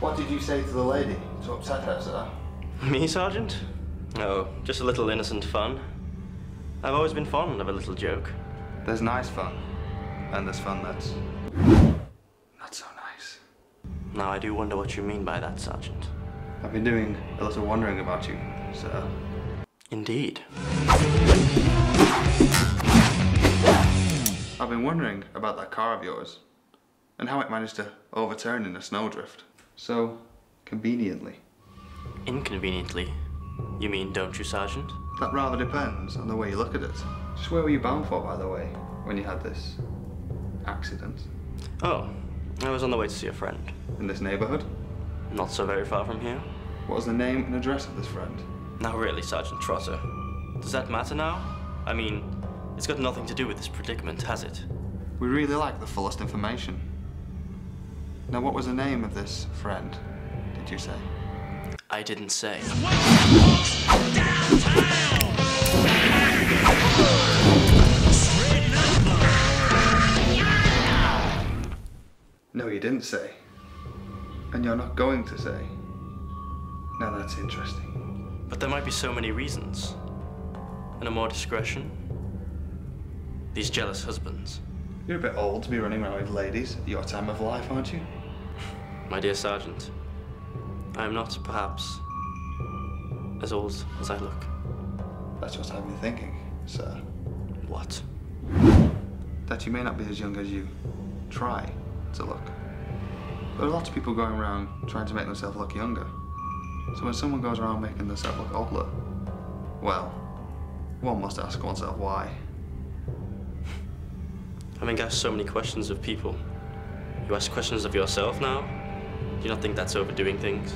What did you say to the lady to upset her, sir? Me, Sergeant? Oh, just a little innocent fun. I've always been fond of a little joke. There's nice fun, and there's fun that's not so nice. Now, I do wonder what you mean by that, Sergeant. I've been doing a little wondering about you, sir. Indeed. I've been wondering about that car of yours and how it managed to overturn in a snowdrift so conveniently. Inconveniently. You mean, don't you, Sergeant? That rather depends on the way you look at it. Just where were you bound for, by the way, when you had this accident? Oh, I was on the way to see a friend. In this neighborhood? Not so very far from here. What was the name and address of this friend? Now, really, Sergeant Trotter. Does that matter now? I mean, it's got nothing to do with this predicament, has it? We really like the fullest information. Now, what was the name of this friend, did you say? I didn't say. No, you didn't say. And you're not going to say. Now that's interesting. But there might be so many reasons. And a more discretion. These jealous husbands. You're a bit old to be running around with ladies at your time of life, aren't you? My dear Sergeant, I am not, perhaps, as old as I look. That's what I've been thinking, sir. What? That you may not be as young as you try to look. There are lots of people going around trying to make themselves look younger. So when someone goes around making themselves look older, well, one must ask oneself why. Having asked so many questions of people, you ask questions of yourself now? Do you not think that's overdoing things?